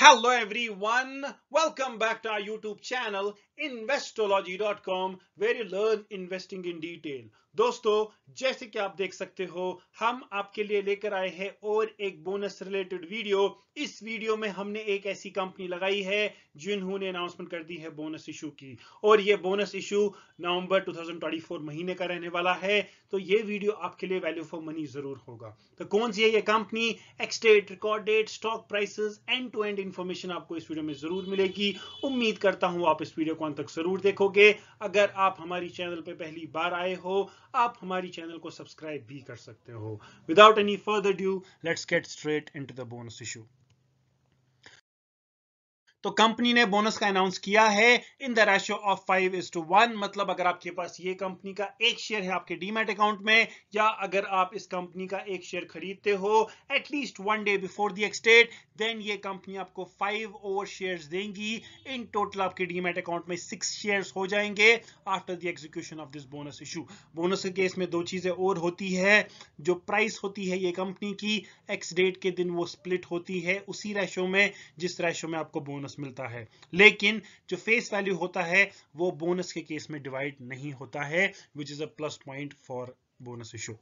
Hello everyone, welcome back to our YouTube channel investology.com where you learn investing in detail. दोस्तों जैसे कि आप देख सकते हो हम आपके लिए लेकर आए हैं और एक बोनस रिलेटेड वीडियो इस वीडियो में हमने एक ऐसी कंपनी लगाई है जिन्होंने अनाउंसमेंट कर दी है बोनस इशू की। और ये बोनस इशू नवंबर 2024 महीने का रहने वाला है तो ये वीडियो आपके लिए वैल्यू फॉर मनी ज़रूर होगा। तो कौन सी है ये company ex date recorded stock prices end to end information आपको इस वीडियो में ज़रूर मिलेगी। उम्मीद करता हूँ आप इस वीडियो को अंत तक ज़रूर देखोगे। अगर आप हमारी चैनल पर पहली बार आए हो, आप हमारी चैनल को सब्सक्राइब भी कर सकते हो। Without any further ado let's get straight in the bonus issue तो कंपनी ने बोनस का अनाउंस किया है। In the ratio of five is to one मतलब अगर आपके पास ये कंपनी का एक शेयर है आपके डीमेट अकाउंट में, या अगर आप इस कंपनी का एक शेयर खरीदते हो at least one day before the ex date then ये कंपनी आपको फाइव ओवर शेयर्स देंगी। इन टोटल आपके डीमेट अकाउंट में सिक्स शेयर्स हो जाएँगे after the execution of this bonus issue bonus के केस में दो चीज़ें और होती है। जो प्राइस होती है ये कंपनी की एक्स डेट के दिन वो स्प्लिट होती है उसी रेशो में, जिस रेशो में आपको बोनस बोनस मिलता है। लेकिन जो फेस वैल्यू होता है, वो बोनस के केस में डिवाइड नहीं होता है which is a plus point for bonus issue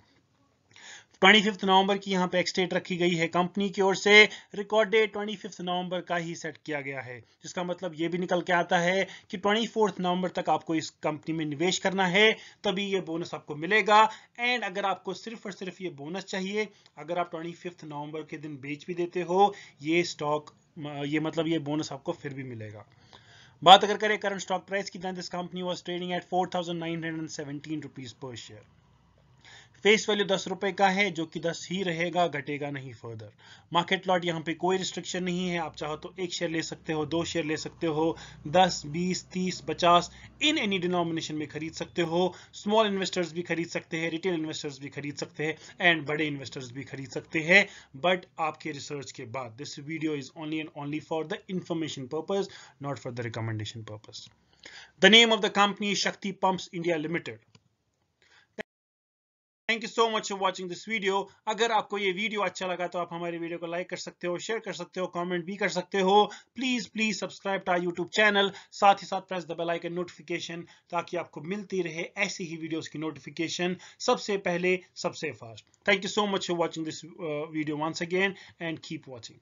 twenty fifth November की यहाँ पे एक्सटेट रखी गई है कंपनी की ओर से। Record date twenty fifth November का ही सेट किया गया है, जिसका मतलब ये भी निकल के आता है कि ट्वेंटी फोर्थ नवंबर तक आपको इस कंपनी में निवेश करना है, तभी ये बोनस आपको मिलेगा। एंड अगर आपको सिर्फ़ और सिर्फ़ ये बोनस चाहिए, अगर आप ट्वेंटी फिफ्थ नवंबर के दिन बेच भी देते हो, ये स्टॉक ये मतलब ये बोनस आपको फिर भी मिलेगा। बात अगर करें करंट स्टॉक प्राइस की this company was trading at four thousand nine hundred seventeen rupees per share face value दस रुपए का है, जो कि दस ही रहेगा, घटेगा नहीं फर्दर मार्केट लॉट यहाँ पे कोई रिस्ट्रिक्शन नहीं है, आप चाहो तो एक शेयर ले सकते हो, दो शेयर ले सकते हो, दस, बीस, तीस, पचास इन एनी डिनोमिनेशन में खरीद सकते हो स्मॉल इन्वेस्टर्स भी खरीद सकते हैं रिटेल इन्वेस्टर्स भी खरीद सकते हैं एंड बड़े इन्वेस्टर्स भी खरीद सकते हैं. बट आपके रिसर्च के बाद this video is only and only for the information purpose not for the recommendation purpose the name of the company Shakti pumps India limited thank you so much for watching this video अगर आपको ये video अच्छा लगा तो आप हमारे video को like कर सकते हो शेयर कर सकते हो कॉमेंट भी कर सकते हो। Please please subscribe to YouTube channel साथ ही साथ press the bell icon notification ताकि आपको मिलती रहे ऐसी ही वीडियोस की नोटिफिकेशन सबसे पहले, सबसे fast thank you so much for watching this video once again and keep watching